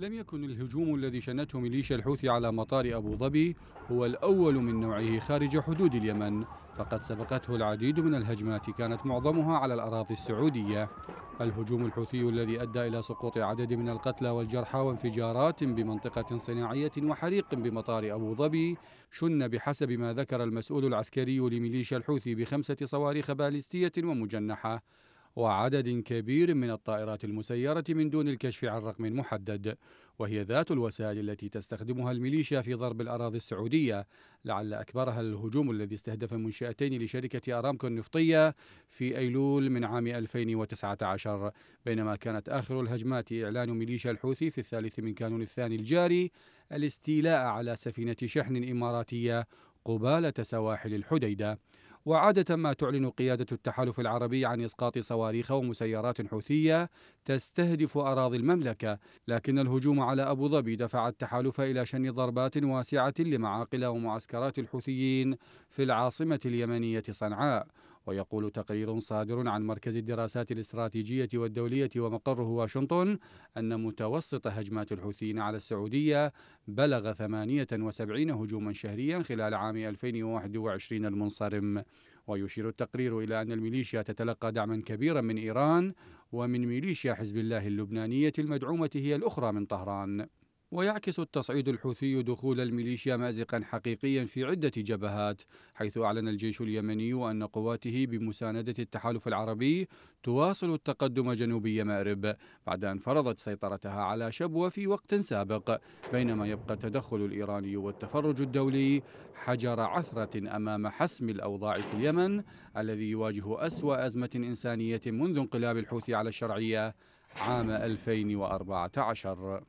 لم يكن الهجوم الذي شنته ميليشيا الحوثي على مطار أبو ظبي هو الأول من نوعه خارج حدود اليمن فقد سبقته العديد من الهجمات كانت معظمها على الأراضي السعودية. الهجوم الحوثي الذي أدى إلى سقوط عدد من القتلى والجرحى وانفجارات بمنطقة صناعية وحريق بمطار أبو ظبي شن بحسب ما ذكر المسؤول العسكري لميليشيا الحوثي بخمسة صواريخ باليستية ومجنحة. وعدد كبير من الطائرات المسيرة من دون الكشف عن رقم محدد وهي ذات الوسائل التي تستخدمها الميليشيا في ضرب الأراضي السعودية. لعل أكبرها الهجوم الذي استهدف منشأتين لشركة أرامكو النفطية في أيلول من عام 2019 بينما كانت آخر الهجمات إعلان ميليشيا الحوثي في الثالث من كانون الثاني الجاري الاستيلاء على سفينة شحن إماراتية قبالة سواحل الحديدة. وعادة ما تعلن قيادة التحالف العربي عن إسقاط صواريخ ومسيرات حوثية تستهدف أراضي المملكة لكن الهجوم على أبو ظبي دفع التحالف إلى شن ضربات واسعة لمعاقل ومعسكرات الحوثيين في العاصمة اليمنية صنعاء. ويقول تقرير صادر عن مركز الدراسات الاستراتيجية والدولية ومقره واشنطن أن متوسط هجمات الحوثيين على السعودية بلغ 78 هجوما شهريا خلال عام 2021 المنصرم. ويشير التقرير إلى أن الميليشيا تتلقى دعما كبيرا من إيران ومن ميليشيا حزب الله اللبنانية المدعومة هي الأخرى من طهران. ويعكس التصعيد الحوثي دخول الميليشيا مازقا حقيقيا في عدة جبهات حيث أعلن الجيش اليمني أن قواته بمساندة التحالف العربي تواصل التقدم جنوبي مأرب بعد أن فرضت سيطرتها على شبوة في وقت سابق بينما يبقى التدخل الإيراني والتفرج الدولي حجر عثرة أمام حسم الأوضاع في اليمن الذي يواجه أسوأ أزمة إنسانية منذ انقلاب الحوثي على الشرعية عام 2014